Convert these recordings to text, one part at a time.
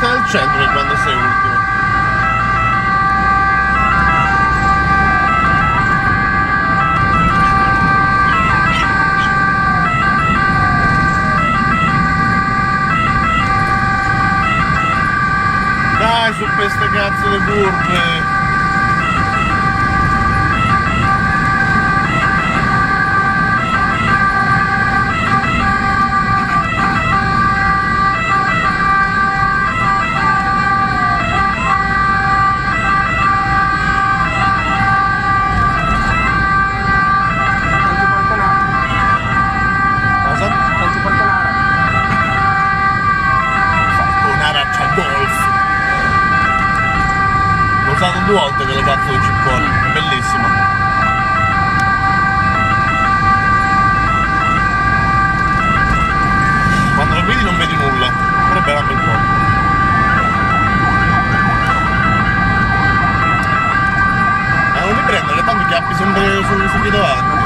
sta al centro di quando sei ultimo. Dai su queste cazzo di curve! 수고했습니다.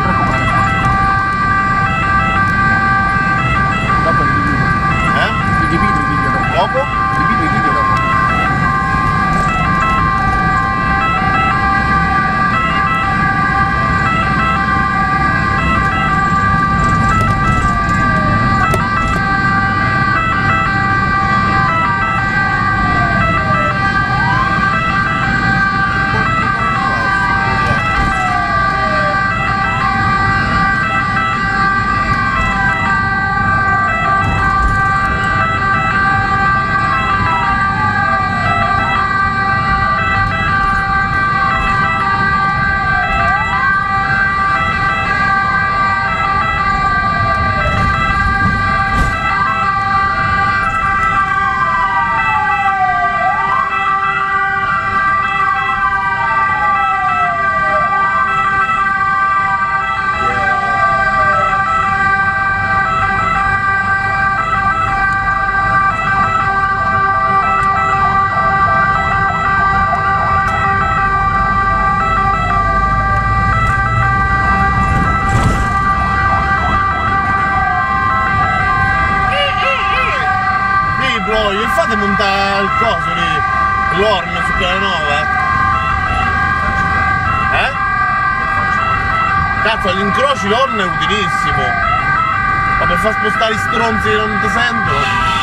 se monta il coso lì, l'orno su Pianova? Eh? eh? Cazzo, agli incroci l'orno è utilissimo. Ma per far spostare i stronzi che non ti sentono?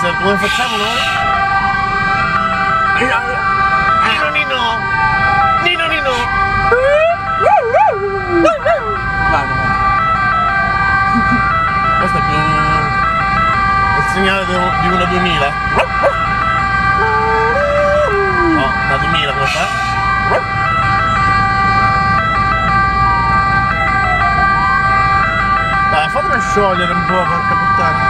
Messer, come facciamo noi? Nino Nino! Nino Nino! Vai, vai. Questo è più... il segnale di un- di una 2000. No, una 2000 come fa? Dai, fatemi sciogliere un po', porca puttana.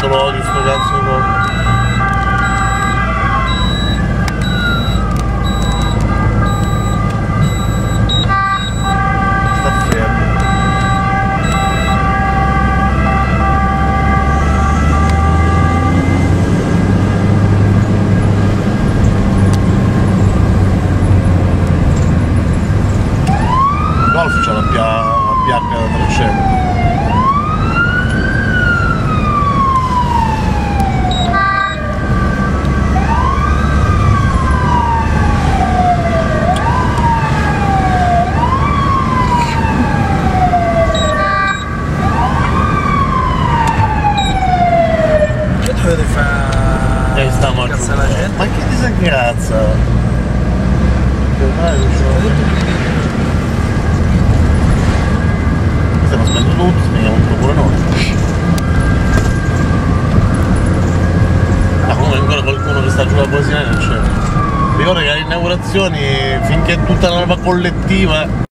好了，你回家去吧。Collettiva,